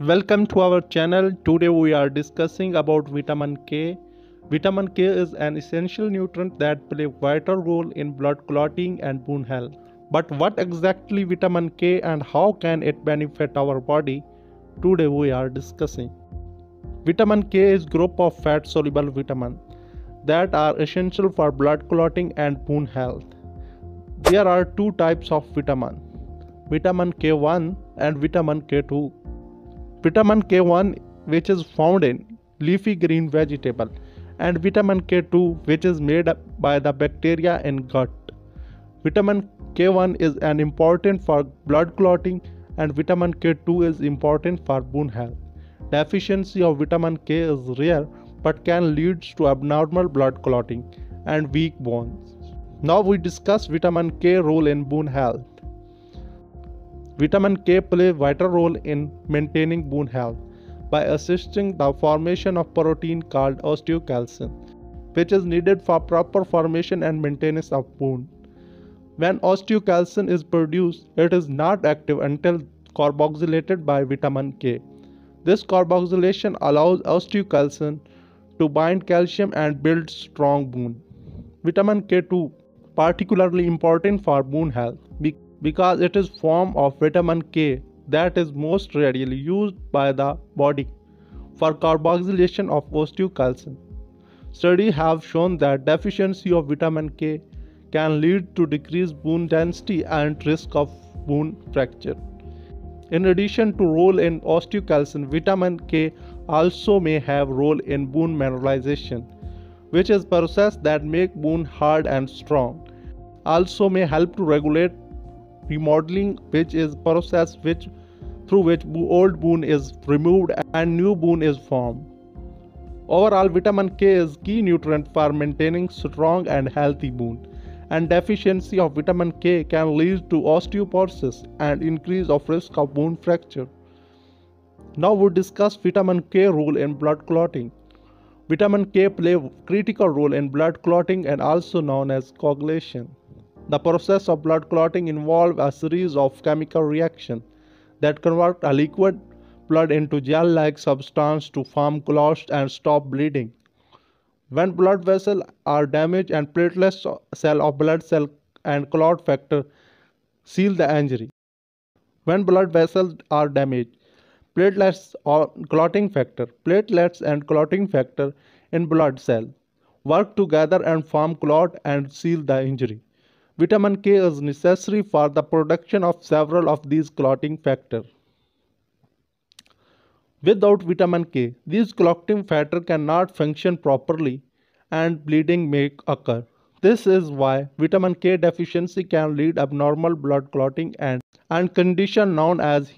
Welcome to our channel. Today we are discussing about vitamin K. Vitamin K is an essential nutrient that play vital role in blood clotting and bone health. But what exactly vitamin K and how can it benefit our body? Today we are discussing. Vitamin K is group of fat soluble vitamin that are essential for blood clotting and bone health. There are two types of vitamin vitamin K1 and vitamin K2. Vitamin K1 which is found in leafy green vegetable and vitamin K2 which is made up by the bacteria in gut. Vitamin K1 is an important for blood clotting and vitamin K2 is important for bone health. Deficiency of vitamin K is rare but can lead to abnormal blood clotting and weak bones. Now we discuss vitamin K role in bone health. Vitamin K play vital role in maintaining bone health by assisting the formation of protein called osteocalcin, which is needed for proper formation and maintenance of bone. When osteocalcin is produced, it is not active until carboxylated by vitamin K. This carboxylation allows osteocalcin to bind calcium and build strong bone. Vitamin K2 particularly important for bone health because it is form of vitamin K that is most readily used by the body for carboxylation of osteocalcin. Studies have shown that deficiency of vitamin K can lead to decreased bone density and risk of bone fracture. In addition to role in osteocalcin, vitamin K also may have role in bone mineralization, which is process that make bone hard and strong. Also may help to regulate remodeling, which is process which through which old bone is removed and new bone is formed. Overall, vitamin K is key nutrient for maintaining strong and healthy bone, and deficiency of vitamin K can lead to osteoporosis and increase of risk of bone fracture. Now we discuss vitamin K role in blood clotting. Vitamin K play critical role in blood clotting and also known as coagulation. The process of blood clotting involves a series of chemical reactions that convert a liquid blood into gel-like substance to form clots and stop bleeding. When blood vessels are damaged and platelets, cell of blood cell and clot factor seal the injury. When blood vessels are damaged, platelets or clotting factor, platelets and clotting factor in blood cell work together and form clot and seal the injury. Vitamin K is necessary for the production of several of these clotting factors. Without vitamin K, these clotting factors cannot function properly and bleeding may occur. This is why vitamin K deficiency can lead abnormal blood clotting and, and condition known as